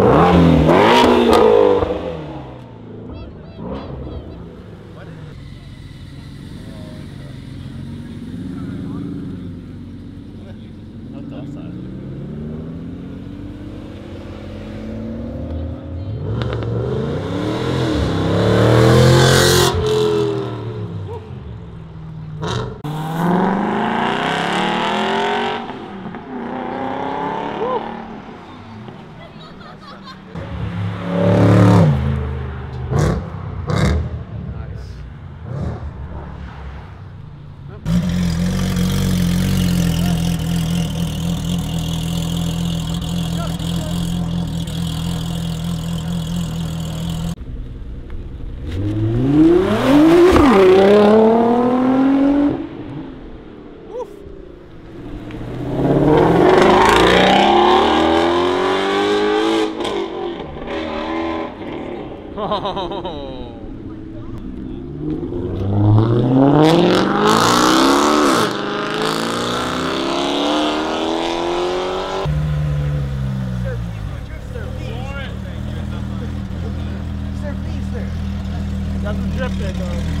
Wow. Doesn't drip it though.